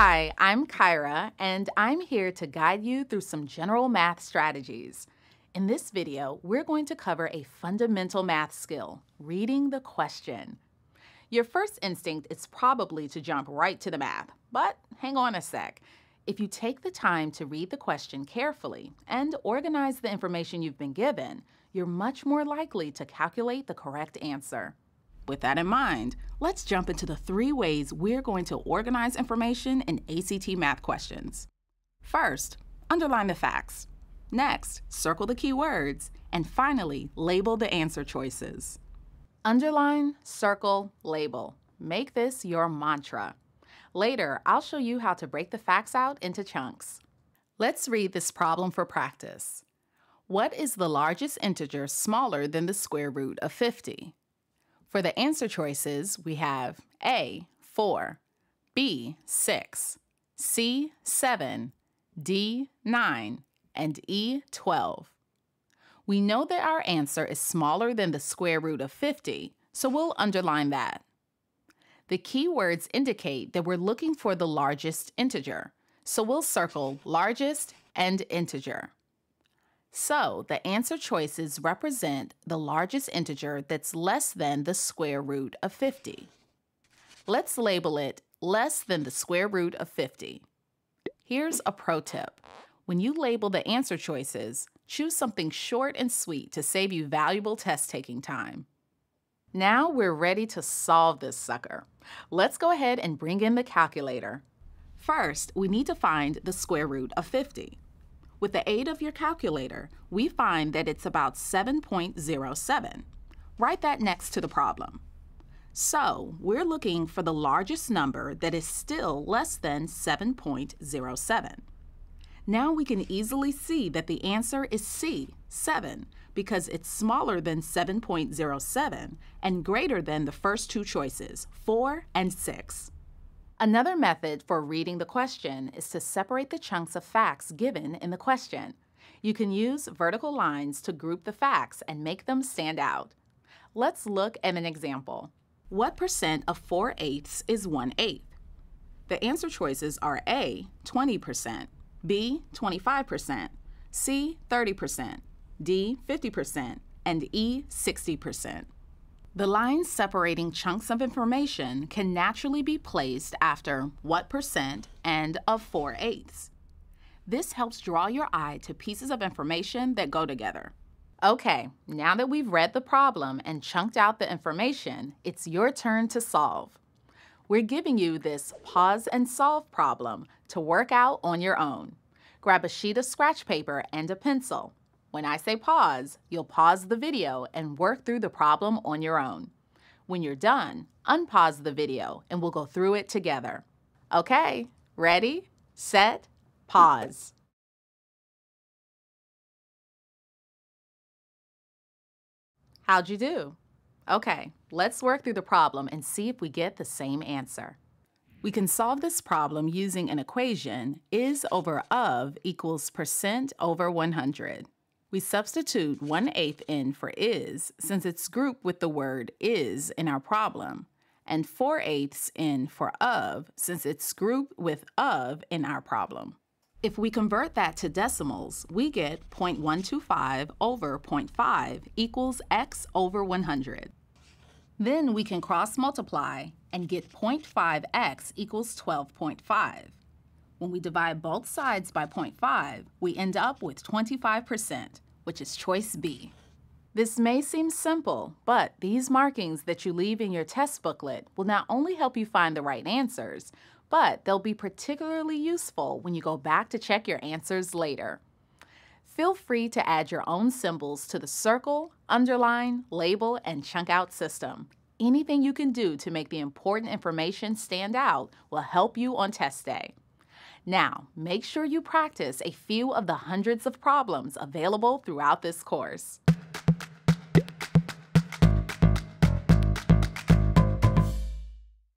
Hi, I'm Kyra, and I'm here to guide you through some general math strategies. In this video, we're going to cover a fundamental math skill, reading the question. Your first instinct is probably to jump right to the math, but hang on a sec. If you take the time to read the question carefully and organize the information you've been given, you're much more likely to calculate the correct answer. With that in mind, let's jump into the three ways we're going to organize information in ACT math questions. First, underline the facts. Next, circle the keywords. And finally, label the answer choices. Underline, circle, label. Make this your mantra. Later, I'll show you how to break the facts out into chunks. Let's read this problem for practice. What is the largest integer smaller than the square root of 50? For the answer choices, we have A, 4, B, 6, C, 7, D, 9, and E, 12. We know that our answer is smaller than the square root of 50, so we'll underline that. The keywords indicate that we're looking for the largest integer, so we'll circle largest and integer. So the answer choices represent the largest integer that's less than the square root of 50. Let's label it less than the square root of 50. Here's a pro tip. When you label the answer choices, choose something short and sweet to save you valuable test taking time. Now we're ready to solve this sucker. Let's go ahead and bring in the calculator. First, we need to find the square root of 50. With the aid of your calculator, we find that it's about 7.07. Write that next to the problem. So, we're looking for the largest number that is still less than 7.07. Now we can easily see that the answer is C, 7, because it's smaller than 7.07 and greater than the first two choices, 4 and 6. Another method for reading the question is to separate the chunks of facts given in the question. You can use vertical lines to group the facts and make them stand out. Let's look at an example. What percent of 4 eighths is 1 eighth? The answer choices are A, 20%, B, 25%, C, 30%, D, 50%, and E, 60%. The lines separating chunks of information can naturally be placed after what percent and of 4 eighths. This helps draw your eye to pieces of information that go together. Okay, now that we've read the problem and chunked out the information, it's your turn to solve. We're giving you this pause and solve problem to work out on your own. Grab a sheet of scratch paper and a pencil. When I say pause, you'll pause the video and work through the problem on your own. When you're done, unpause the video and we'll go through it together. Okay, ready, set, pause. How'd you do? Okay, let's work through the problem and see if we get the same answer. We can solve this problem using an equation, is over of equals percent over 100. We substitute 1 8 in for is since it's grouped with the word is in our problem, and 4 eighths in for of since it's grouped with of in our problem. If we convert that to decimals, we get 0.125 over 0.5 equals x over 100. Then we can cross multiply and get 0.5x equals 12.5. When we divide both sides by 0.5, we end up with 25%, which is choice B. This may seem simple, but these markings that you leave in your test booklet will not only help you find the right answers, but they'll be particularly useful when you go back to check your answers later. Feel free to add your own symbols to the circle, underline, label, and chunk out system. Anything you can do to make the important information stand out will help you on test day. Now, make sure you practice a few of the hundreds of problems available throughout this course.